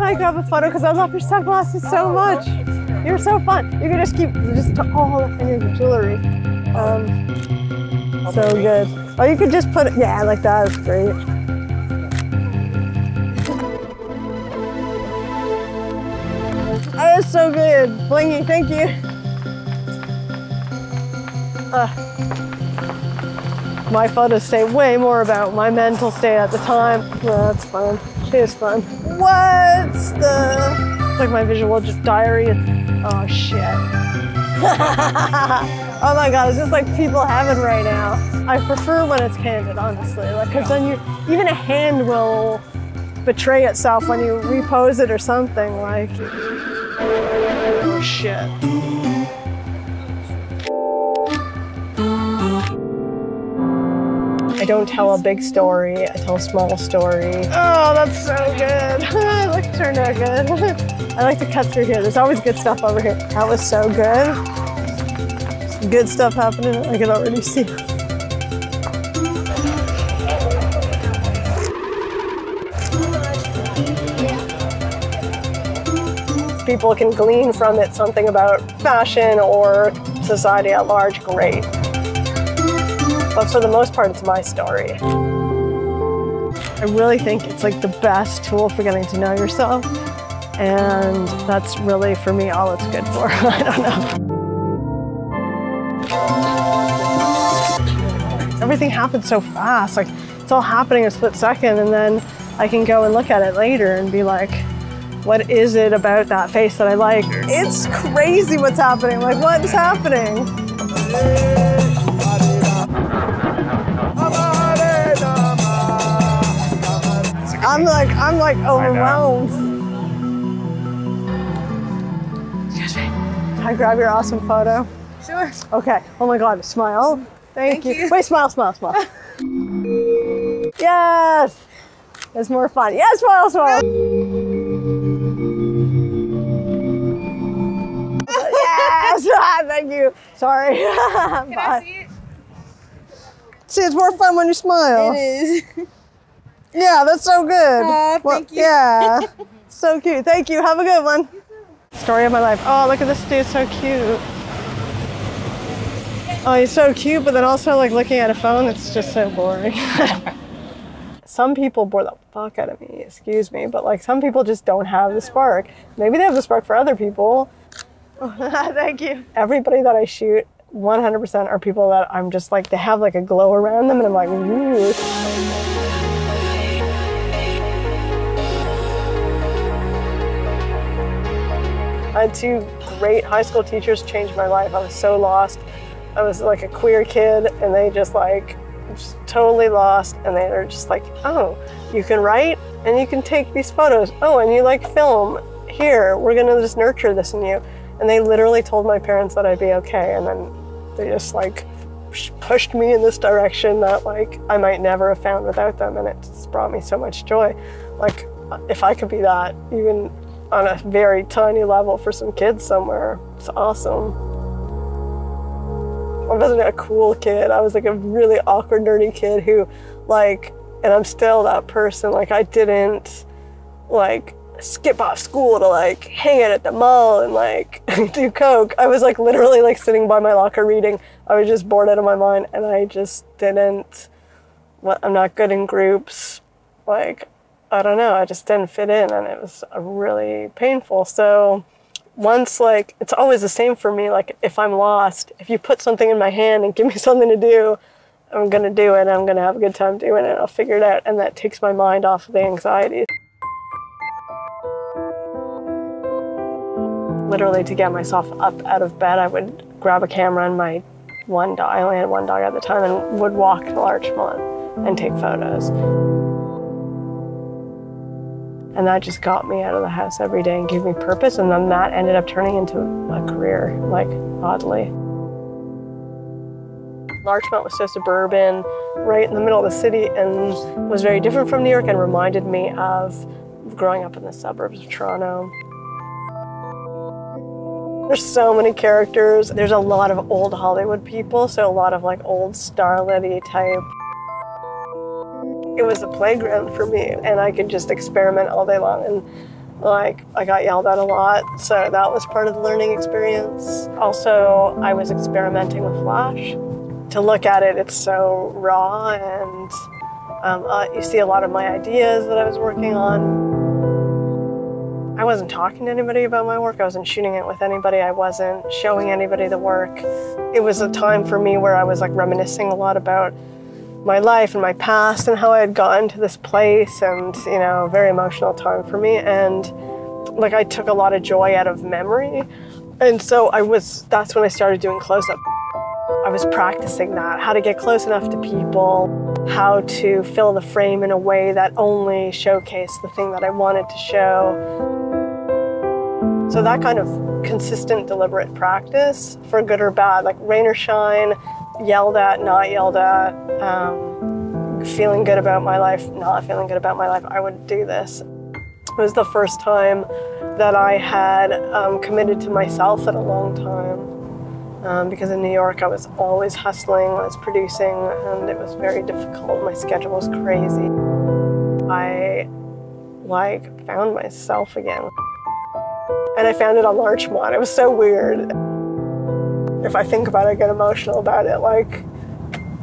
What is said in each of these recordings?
can I grab a photo? Because I love your sunglasses so much. You're so fun. You can just keep just all in your jewelry. Um, so good. Oh, you could just put it, yeah, like that. That's great. That is so good. Blingy, thank you. Uh, my photos say way more about my mental state at the time. Yeah, that's fun. Is fun. What's the... It's like my visual just diary. Oh, shit. oh my god, it's just like people heaven right now. I prefer when it's candid, honestly. Like, because then you... Even a hand will betray itself when you repose it or something. Like... Oh, shit. Don't tell a big story, I tell a small story. Oh, that's so good. It turned out good. I like to cut through here. There's always good stuff over here. That was so good. Some good stuff happening, I can already see. People can glean from it something about fashion or society at large, great. But for the most part, it's my story. I really think it's like the best tool for getting to know yourself. And that's really, for me, all it's good for. I don't know. Everything happens so fast. Like, it's all happening in a split second, and then I can go and look at it later and be like, what is it about that face that I like? It's crazy what's happening. Like, what is happening? I'm like, I'm like overwhelmed. Excuse me. Can I grab your awesome photo? Sure. Okay. Oh my God, smile. Thank, Thank you. you. Wait, smile, smile, smile. yes. It's more fun. Yes, smile, smile. yes. Thank you. Sorry. Can I see it? See, it's more fun when you smile. It is. Yeah, that's so good. Aw, thank you. Yeah. so cute. Thank you. Have a good one. Story of my life. Oh, look at this dude. So cute. Oh, he's so cute, but then also like looking at a phone, it's just so boring. some people bore the fuck out of me, excuse me, but like some people just don't have the spark. Maybe they have the spark for other people. Thank you. Everybody that I shoot, 100% are people that I'm just like, they have like a glow around them, and I'm like, ooh. Had two great high school teachers change my life. I was so lost. I was like a queer kid, and they just like just totally lost. And they were just like, "Oh, you can write and you can take these photos. Oh, and you like film. Here, we're gonna just nurture this in you." And they literally told my parents that I'd be okay, and then they just like pushed me in this direction that like I might never have found without them, and it just brought me so much joy. Like if I could be that, even on a very tiny level for some kids somewhere. It's awesome. I wasn't a cool kid. I was like a really awkward, nerdy kid who, like, and I'm still that person. Like, I didn't, like, skip off school to, like, hang out at the mall and, like, do coke. I was, like, literally, like, sitting by my locker reading. I was just bored out of my mind, and I just didn't, I'm not good in groups. Like, I don't know, I just didn't fit in and it was really painful. So once like it's always the same for me, like if I'm lost, if you put something in my hand and give me something to do, I'm gonna do it, I'm gonna have a good time doing it, I'll figure it out, and that takes my mind off of the anxiety. Literally to get myself up out of bed, I would grab a camera and my one dog, I only had one dog at the time, and would walk to Larchmont and take photos. And that just got me out of the house every day and gave me purpose. And then that ended up turning into a career, like oddly. Larchmont was so suburban, right in the middle of the city, and was very different from New York and reminded me of growing up in the suburbs of Toronto. There's so many characters. There's a lot of old Hollywood people, so a lot of like old starlet type it was a playground for me and I could just experiment all day long and Like, I got yelled at a lot, so that was part of the learning experience. Also, I was experimenting with Flash. To look at it, it's so raw, and um, uh, you see a lot of my ideas that I was working on. I wasn't talking to anybody about my work. I wasn't shooting it with anybody. I wasn't showing anybody the work. It was a time for me where I was like reminiscing a lot about my life and my past and how I had gotten to this place and, you know, very emotional time for me. And like I took a lot of joy out of memory. And so I was, that's when I started doing close up. I was practicing that, how to get close enough to people, how to fill the frame in a way that only showcased the thing that I wanted to show. So that kind of consistent, deliberate practice, for good or bad, like rain or shine, yelled at, not yelled at, um, feeling good about my life, not feeling good about my life, I would do this. It was the first time that I had um, committed to myself in a long time. Um, because in New York, I was always hustling, I was producing, and it was very difficult. My schedule was crazy. I like found myself again. And I found it on Larchmont. It was so weird. If I think about it, I get emotional about it. Like,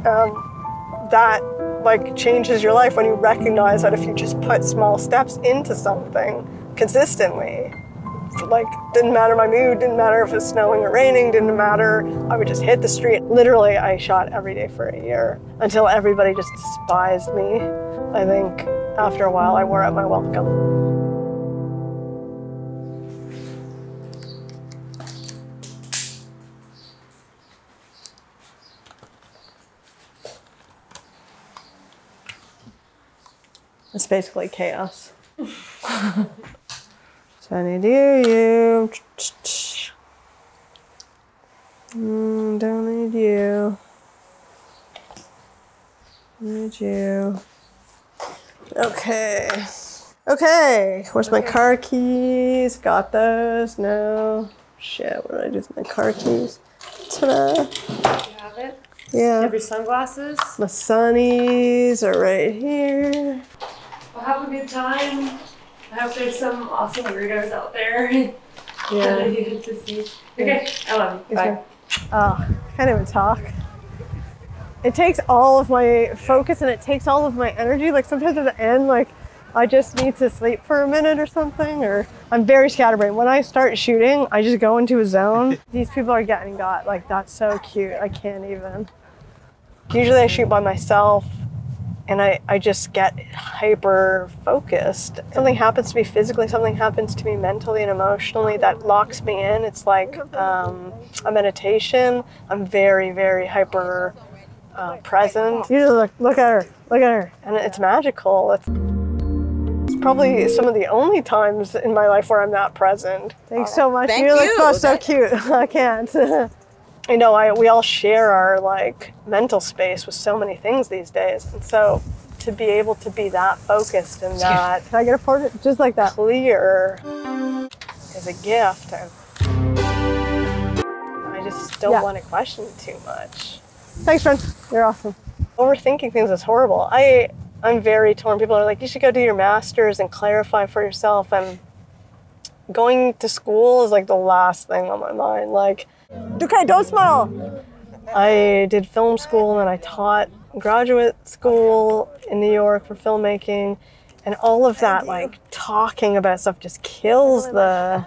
um, that like changes your life when you recognize that if you just put small steps into something consistently, like didn't matter my mood, didn't matter if it was snowing or raining, didn't matter. I would just hit the street. Literally, I shot every day for a year until everybody just despised me. I think after a while, I wore out my welcome. It's basically chaos. so I need you, you. Mm, don't need you. Need you. Okay. Okay. Where's my car keys? Got those? No. Shit, what did I do with my car keys? Ta-da. You have it? Yeah. Have your sunglasses? My sunnies are right here. Well, have a good time. I hope there's some awesome weirdos out there. Yeah. that you get to see. Okay, I love you. Bye. Oh, can't even talk. It takes all of my focus and it takes all of my energy. Like sometimes at the end, like I just need to sleep for a minute or something, or I'm very scatterbrained. When I start shooting, I just go into a zone. These people are getting got. Like that's so cute. I can't even. Usually I shoot by myself and I, I just get hyper focused. Something happens to me physically, something happens to me mentally and emotionally that locks me in. It's like um, a meditation. I'm very, very hyper uh, present. You look, look at her, look at her. And it's magical. It's, it's probably some of the only times in my life where I'm that present. Thanks so much. Thank you look you. so, so cute. I can't. you know, I, we all share our like mental space with so many things these days. And so to be able to be that focused and that can I get a photo just like that clear is a gift. I, I just don't Yeah. want to question too much. Thanks, friend. You're awesome. Overthinking things is horrible. I I'm very torn. People are like, you should go do your masters and clarify for yourself. And going to school is like the last thing on my mind. Like, okay, don't smile. I did film school and I taught graduate school in New York for filmmaking. And all of that, like talking about stuff, just kills the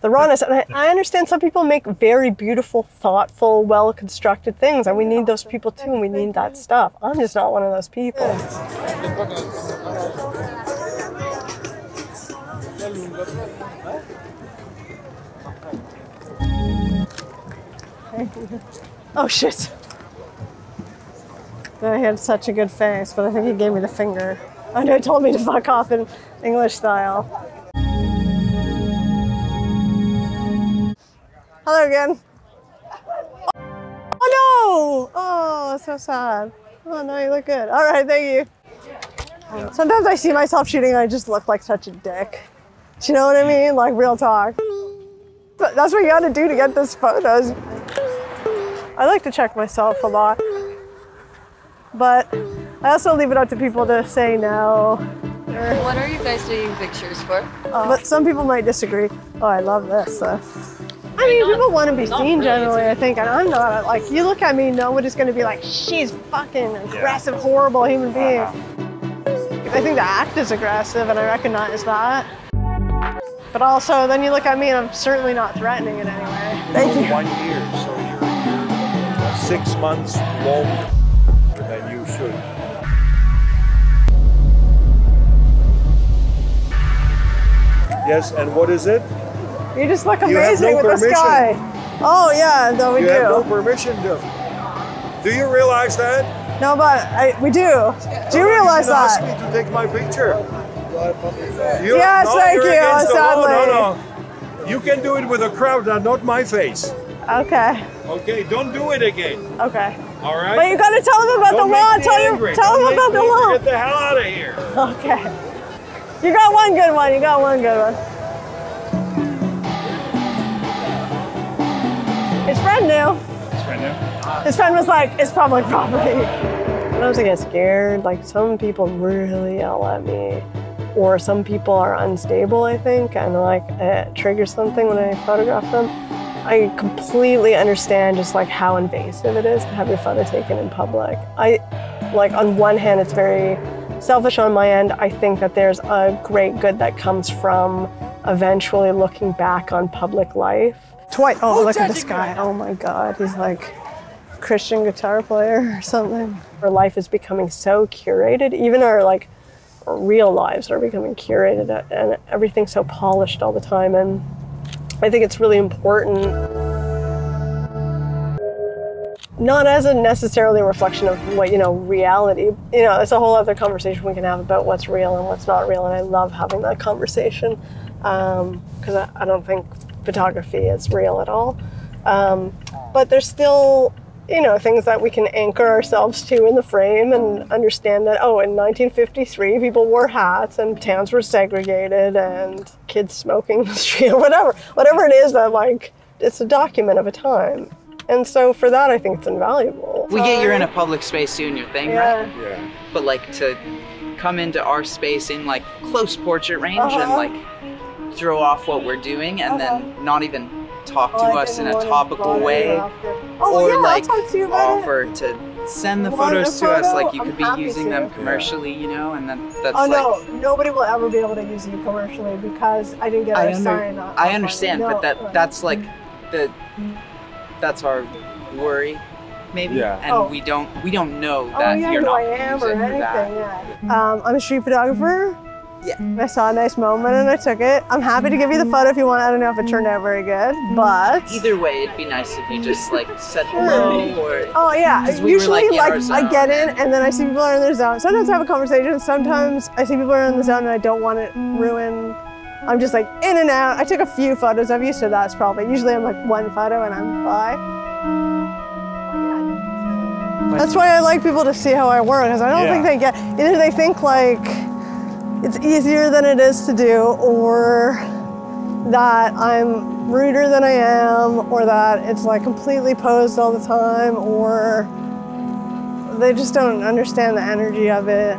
the rawness. And I, I understand some people make very beautiful, thoughtful, well constructed things, and we need those people too, and we need that stuff. I'm just not one of those people. Oh shit. I had such a good face, but I think he gave me the finger. I know he told me to fuck off in English style. Hello again. Oh no! Oh, so sad. Oh no, you look good. All right, thank you. Sometimes I see myself shooting and I just look like such a dick. Do you know what I mean? Like real talk. But that's what you gotta do to get those photos. I like to check myself a lot. But I also leave it up to people to say no What are you guys taking pictures for? but some people might disagree. Oh, I love this. Uh, I mean, people want to be seen generally, I think, and I'm not. Like, you look at me, nobody's going to be like, she's fucking aggressive, horrible human being. I think the act is aggressive, and I recognize that. But also, then you look at me, and I'm certainly not threatening in any way. Thank you. One year, so you're, you're six months longer than you should. Yes, and what is it? You just look You amazing no with the sky. Oh yeah, no, we You do. have no permission to. Do you realize that? No, but I, we do. Do you realize you didn't ask that? me to take my picture. You, Yes, no, thank you, the sadly. No, no. You can do it with a crowd, not my face. Okay, Okay, don't do it again. okay. All right. But you gotta tell them about Don't the law. Tell you, angry. tell Don't them about the law. Get the hell out of here. Okay. You got one good one. You got one good one. His friend knew. His friend new? His friend was like, it's public property. Sometimes I get scared. Like some people really yell at me, or some people are unstable. I think, and like it triggers something when I photograph them. I completely understand just like how invasive it is to have your photo taken in public. I like on one hand it's very selfish on my end. I think that there's a great good that comes from eventually looking back on public life. Twice. Oh, look at this guy. Oh my god, he's like Christian guitar player or something. Our life is becoming so curated. Even our like our real lives are becoming curated and everything's so polished all the time and I think it's really important. Not as a necessarily a reflection of what you know reality. You know it's a whole other conversation we can have about what's real and what's not real and i love having that conversation because I, I don't think photography is real at all. Um, but there's still you know things that we can anchor ourselves to in the frame and understand that oh in 1953 people wore hats and towns were segregated and kids smoking in the street or whatever whatever it is that like it's a document of a time and so for that i think it's invaluable We get you're in a public space doing your thing, right? yeah Yeah. But like to come into our space in like close portrait range and Uh-huh. like throw off what we're doing and then not even talk to Oh, us in a topical way oh or yeah like I'll talk to you about it. offer to send the Want a photos to us like you I'm could be using to. them commercially, you know, and then that's Oh like no, nobody will ever be able to use you commercially because I didn't get I, a under- sign. off I understand, No, but that right. that's like the that's our worry maybe Yeah. and Oh. we don't we don't know Oh that yeah, you're who not I am or anything. that. Yeah. Um, I'm a street photographer. Yeah. I saw a nice moment and I took it. I'm happy to give you the photo if you want. I don't know if it turned out very good, mm. but Either way, it'd be nice if you just like said hello or Oh yeah. we were, Usually, like, in like, I get in and then I see people are in their zone. Sometimes I have a conversation. Sometimes I see people are in the zone and I don't want it ruin. I'm just like in and out. I took a few photos of you, so that's probably. Usually I'm like one photo and I'm bye. That's why I like people to see how I work because I don't Yeah. think they get either they think like it's easier than it is to do or that I'm ruder than I am or that it's like completely posed all the time or they just don't understand the energy of it.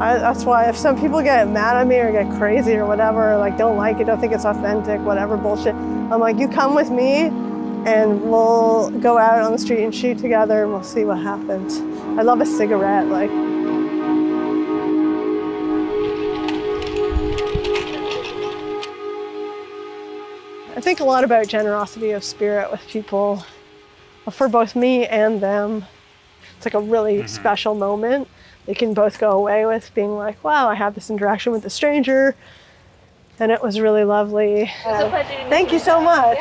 I, that's why if some people get mad at me or get crazy or whatever, like don't like it, don't think it's authentic, whatever bullshit, I'm like, you come with me and we'll go out on the street and shoot together and we'll see what happens. I love a cigarette, like. I think a lot about generosity of spirit with people, uh, for both me and them. It's like a really mm-hmm. special moment. They can both go away with being like, wow, I had this interaction with a stranger and it was really lovely. Thank you so much.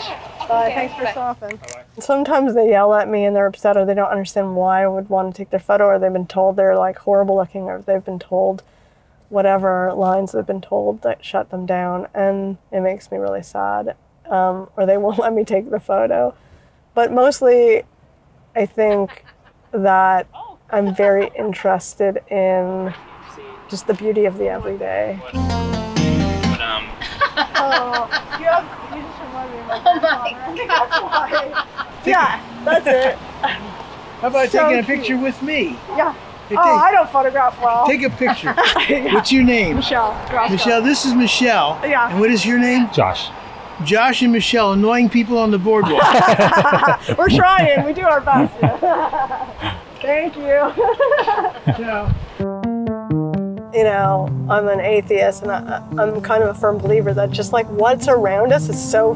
Bye. Thanks for stopping. Sometimes they yell at me and they're upset or they don't understand why I would want to take their photo or they've been told they're like horrible looking or they've been told whatever lines they've been told that shut them down and it makes me really sad. Um, or they won't let me take the photo. But mostly, I think that I'm very interested in just the beauty of the everyday. But, um, Oh, you, have, you just remind me of my oh Yeah, that's it. How about So taking a cute. picture with me? Yeah. Hey, Oh, take, I don't photograph well. take a picture. What's your name? Michelle. Michelle, this is Michelle. Yeah. And what is your name? Josh. Josh and Michelle, annoying people on the boardwalk. We're trying. We do our best. Thank you. you know, I'm an atheist and I, I'm kind of a firm believer that just like what's around us is so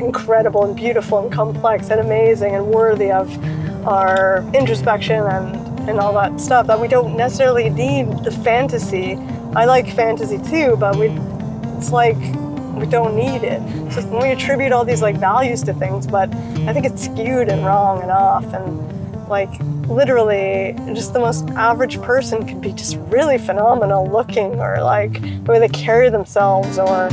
incredible and beautiful and complex and amazing and worthy of our introspection and, and all that stuff that we don't necessarily need the fantasy. I like fantasy too, but we it's like we don't need it. So we attribute all these like values to things, but I think it's skewed and wrong and off and like literally just the most average person could be just really phenomenal looking or like the way they carry themselves or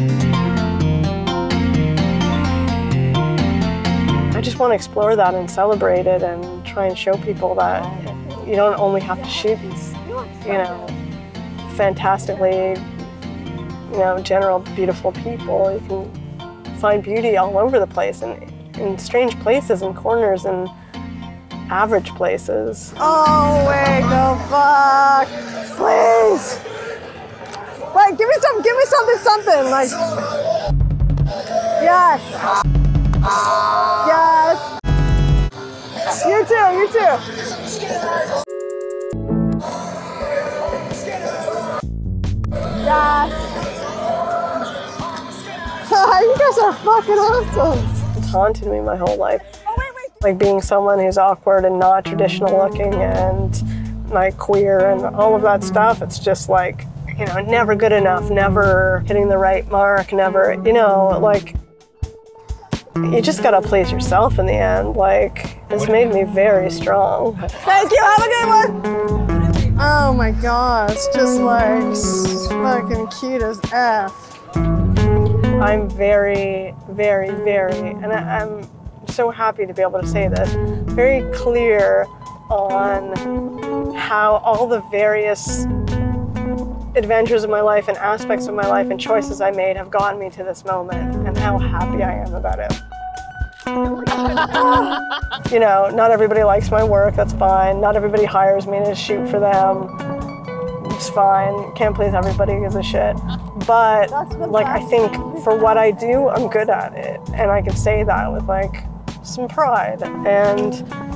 I just want to explore that and celebrate it and try and show people that you don't only have to shoot these, you know, fantastically, you know, general beautiful people. You can find beauty all over the place and in strange places and corners and average places. Oh, wait, the fuck. Please. Like, give me some, give me something, something. Like, yes. Yes. You too, you too. Fucking awesome. It's haunted me my whole life. Like being someone who's awkward and not traditional looking and like queer and all of that stuff. It's just like, you know, never good enough, never hitting the right mark, never, you know, like you just gotta please yourself in the end. Like, it's made me very strong. Thank you, have a good one! Oh my it's just like fucking cute as F. I'm very, very, very, and I, I'm so happy to be able to say this, very clear on how all the various adventures of my life and aspects of my life and choices I made have gotten me to this moment and how happy I am about it. you know, not everybody likes my work, that's fine. Not everybody hires me to shoot for them. It's fine. Can't please everybody, gives a shit. But like I think for what I do, I'm good at it. And I can say that with like some pride. And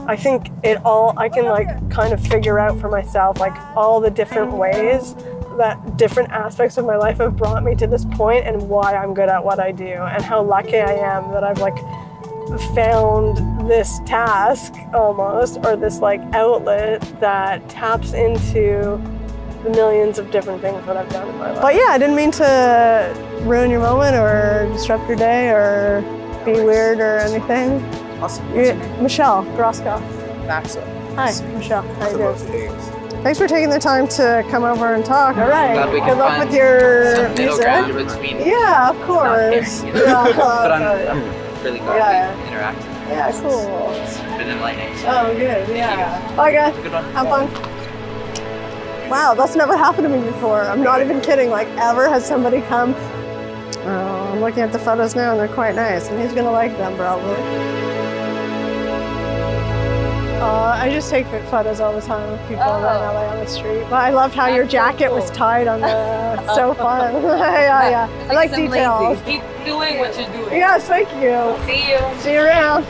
I think it all I can like kind of figure out for myself like all the different ways that different aspects of my life have brought me to this point and why I'm good at what I do and how lucky I am that I've like found this task almost or this like outlet that taps into the millions of different things that I've done in my life. But yeah, I didn't mean to ruin your moment or disrupt your day or be weird or anything. Awesome. You- Michelle Groskopf. Maxwell. Hi, Michelle. How you doing? Thanks for taking the time to come over and talk. All right. Glad we Good can luck find with your some music. ground between Yeah, of not course. caring, you know? but I'm, I'm really glad Yeah. we interacted. Yeah, cool. It's been enlightening. So Oh, good. Yeah. Bye, guys. good one. Have fun. Wow, that's never happened to me before. I'm not even kidding. Like, ever has somebody come. Oh, I'm looking at the photos now and they're quite nice. And he's gonna like them probably. Uh, I just take photos all the time of people around LA on the street. But I loved how your That's so jacket was tied on the. It's so fun. yeah, yeah. I like details. lazy. Keep doing what you're doing. Yes, thank you. See you. See you around.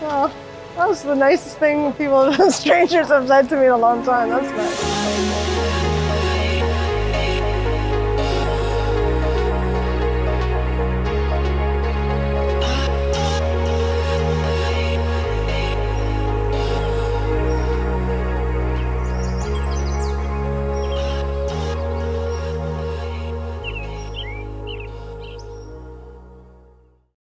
Well, that was the nicest thing people, strangers have said to me in a long time. That's nice.